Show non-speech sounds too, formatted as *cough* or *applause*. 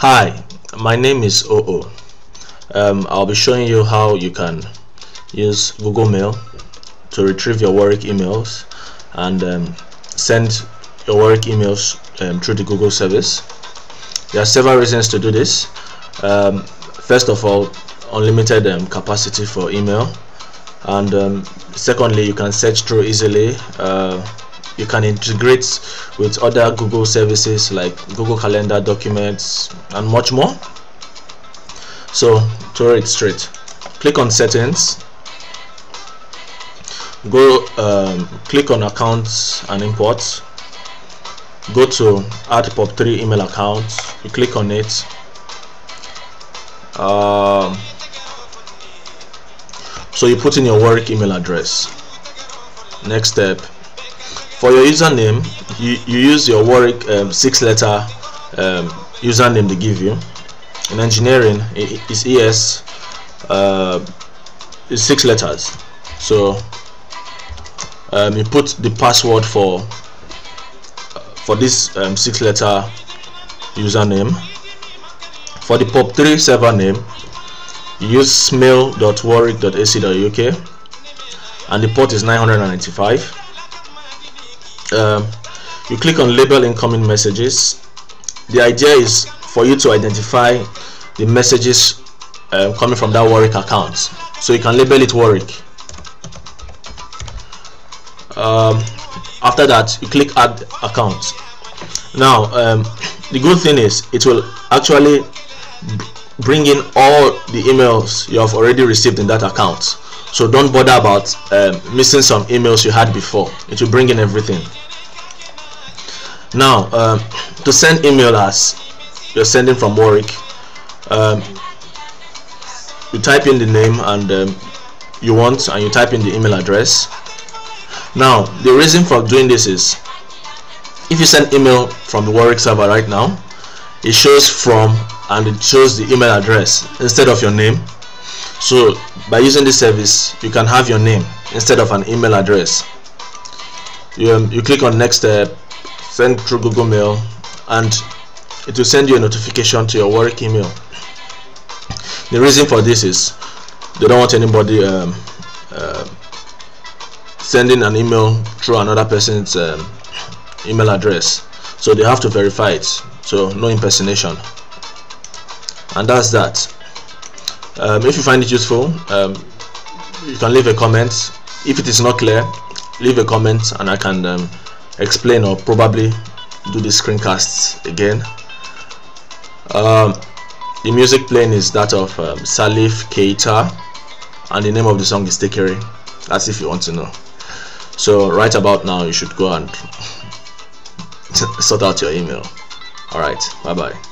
Hi, my name is OO. Um, I'll be showing you how you can use Google Mail to retrieve your work emails and um, send your work emails um, through the Google service. There are several reasons to do this. Um, first of all, unlimited um, capacity for email and um, secondly you can search through easily uh, you can integrate with other Google services like Google Calendar documents and much more. So to it straight click on settings. Go um, click on accounts and imports. Go to add pop3 email account you click on it. Um, so you put in your work email address. Next step for your username you, you use your work um, six letter um, username they give you. In engineering it's es uh, it's six letters. So um, you put the password for for this um, six letter username. For the pop3 server name you use smail.warwick.ac.uk and the port is 995 um, you click on label incoming messages. The idea is for you to identify the messages uh, coming from that Warwick account. So you can label it Warwick. Um, after that you click add account. Now um, the good thing is it will actually bring in all the emails you have already received in that account. So don't bother about um, missing some emails you had before. It will bring in everything now um, to send email as you're sending from Warwick um, you type in the name and um, you want and you type in the email address. Now the reason for doing this is if you send email from the Warwick server right now it shows from and it shows the email address instead of your name. So by using this service you can have your name instead of an email address. You, um, you click on next step send through Google Mail and it will send you a notification to your work email. The reason for this is they don't want anybody um, uh, sending an email through another person's um, email address. So they have to verify it. So no impersonation. And that's that. Um, if you find it useful um, you can leave a comment. If it is not clear leave a comment and I can um, explain or probably do the screencasts again. Um, the music playing is that of um, Salif Keita and the name of the song is Tekere that's if you want to know. So right about now you should go and *laughs* sort out your email. Alright bye bye